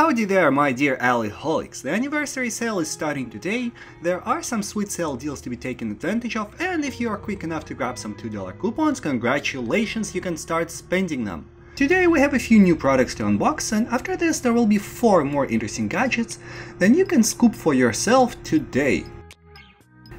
Howdy there, my dear Aliholics! The anniversary sale is starting today, there are some sweet sale deals to be taken advantage of, and if you are quick enough to grab some $2 coupons, congratulations, you can start spending them. Today we have a few new products to unbox, and after this there will be 4 more interesting gadgets that you can scoop for yourself today.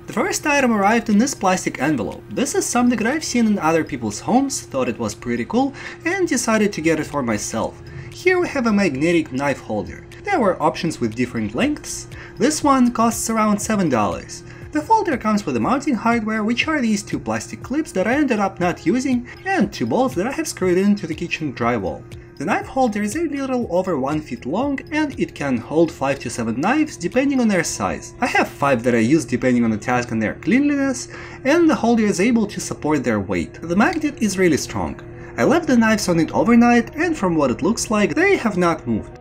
The first item arrived in this plastic envelope. This is something that I've seen in other people's homes, thought it was pretty cool, and decided to get it for myself. Here we have a magnetic knife holder. There were options with different lengths. This one costs around $7. The folder comes with the mounting hardware, which are these two plastic clips that I ended up not using, and two bolts that I have screwed into the kitchen drywall. The knife holder is a little over 1 feet long and it can hold 5 to 7 knives depending on their size. I have 5 that I use depending on the task and their cleanliness, and the holder is able to support their weight. The magnet is really strong. I left the knives on it overnight and from what it looks like, they have not moved.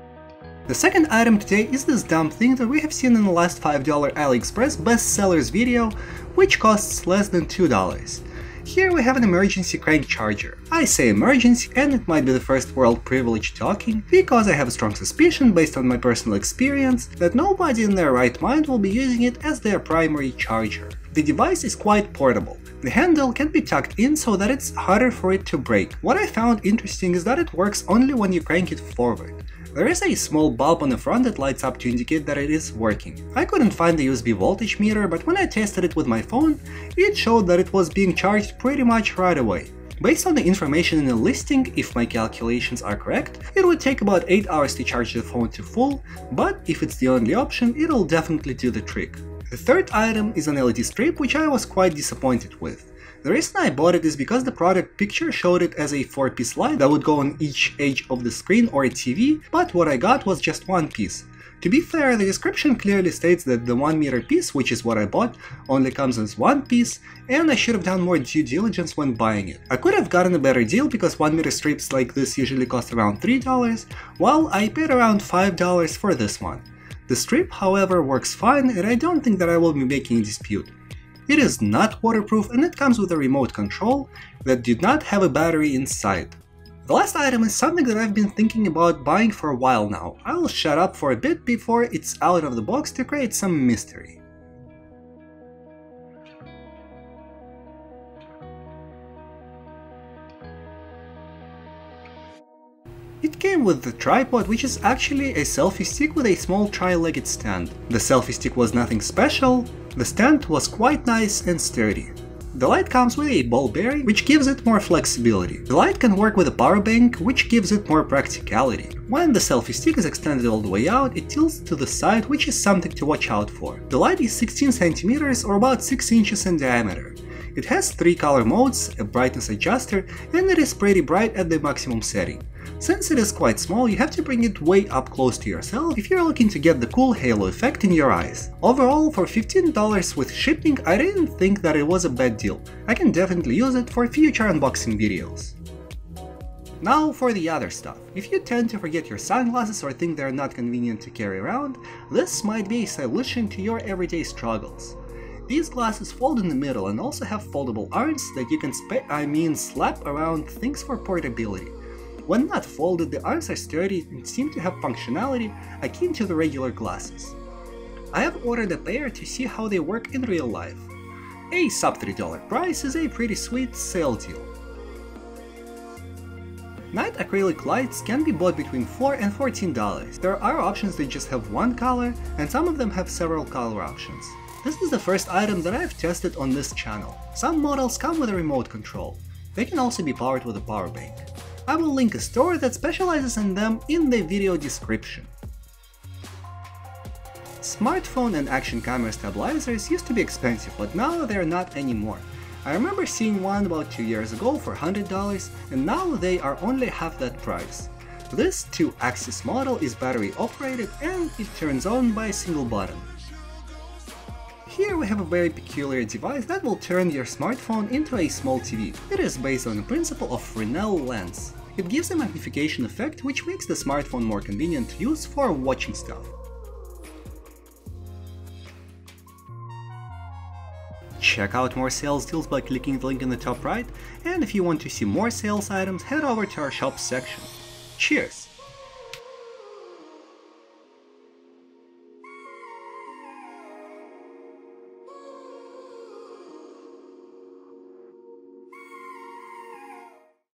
The second item today is this dumb thing that we have seen in the last $5 AliExpress bestsellers video, which costs less than $2. Here we have an emergency crank charger. I say emergency and it might be the first world privilege talking, because I have a strong suspicion based on my personal experience that nobody in their right mind will be using it as their primary charger. The device is quite portable. The handle can be tucked in so that it's harder for it to break. What I found interesting is that it works only when you crank it forward. There is a small bulb on the front that lights up to indicate that it is working. I couldn't find the USB voltage meter, but when I tested it with my phone, it showed that it was being charged pretty much right away. Based on the information in the listing, if my calculations are correct, it would take about 8 hours to charge the phone to full, but if it's the only option, it'll definitely do the trick. The third item is an LED strip which I was quite disappointed with. The reason I bought it is because the product picture showed it as a 4-piece light that would go on each edge of the screen or a TV, but what I got was just one piece. To be fair, the description clearly states that the 1 meter piece, which is what I bought, only comes as one piece, and I should have done more due diligence when buying it. I could have gotten a better deal because 1 meter strips like this usually cost around $3, while I paid around $5 for this one. The strip, however, works fine and I don't think that I will be making a dispute. It is not waterproof and it comes with a remote control that did not have a battery inside. The last item is something that I've been thinking about buying for a while now. I'll shut up for a bit before it's out of the box to create some mystery. It came with the tripod, which is actually a selfie stick with a small tri-legged stand. The selfie stick was nothing special, the stand was quite nice and sturdy. The light comes with a ball bearing, which gives it more flexibility. The light can work with a power bank, which gives it more practicality. When the selfie stick is extended all the way out, it tilts to the side, which is something to watch out for. The light is 16 cm or about 6 inches in diameter. It has 3 color modes, a brightness adjuster, and it is pretty bright at the maximum setting. Since it is quite small, you have to bring it way up close to yourself if you're looking to get the cool halo effect in your eyes. Overall, for $15 with shipping, I didn't think that it was a bad deal. I can definitely use it for future unboxing videos. Now for the other stuff. If you tend to forget your sunglasses or think they're not convenient to carry around, this might be a solution to your everyday struggles. These glasses fold in the middle and also have foldable arms that you can I mean slap around things for portability. When not folded, the arms are sturdy and seem to have functionality akin to the regular glasses. I have ordered a pair to see how they work in real life. A sub $3 price is a pretty sweet sale deal. Night acrylic lights can be bought between 4 and $14. There are options that just have one color, and some of them have several color options. This is the first item that I've tested on this channel. Some models come with a remote control. They can also be powered with a power bank. I will link a store that specializes in them in the video description. Smartphone and action camera stabilizers used to be expensive, but now they're not anymore. I remember seeing one about 2 years ago for $100 and now they are only half that price. This 2-axis model is battery operated and it turns on by a single button. Here we have a very peculiar device that will turn your smartphone into a small TV. It is based on the principle of Fresnel lens. It gives a magnification effect which makes the smartphone more convenient to use for watching stuff. Check out more sales deals by clicking the link in the top right, and if you want to see more sales items, head over to our shop section. Cheers!